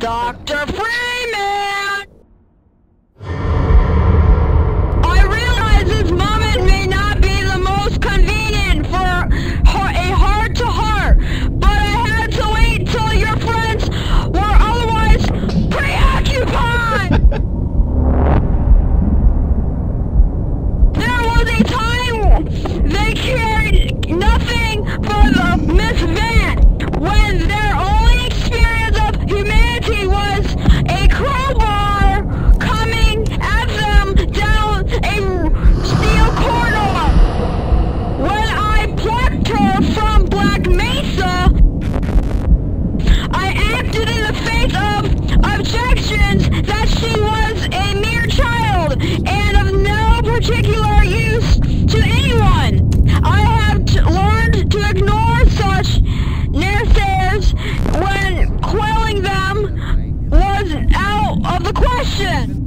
Dr. Free! of the question.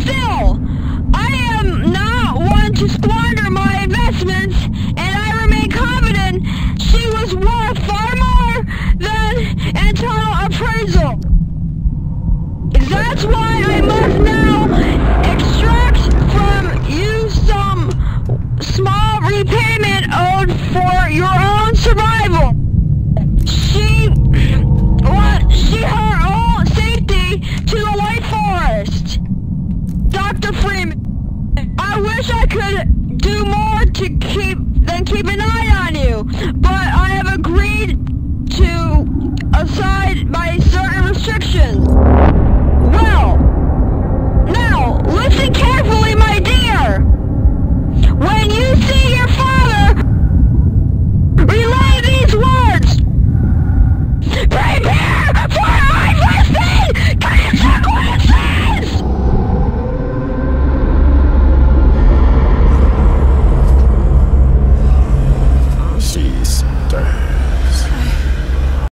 Still, I am not one to squander my investments, and I remain confident she was worth far more than internal appraisal. That's why I must now extract from you some small repayment owed for your own survival. wish I could do more to keep than keep an eye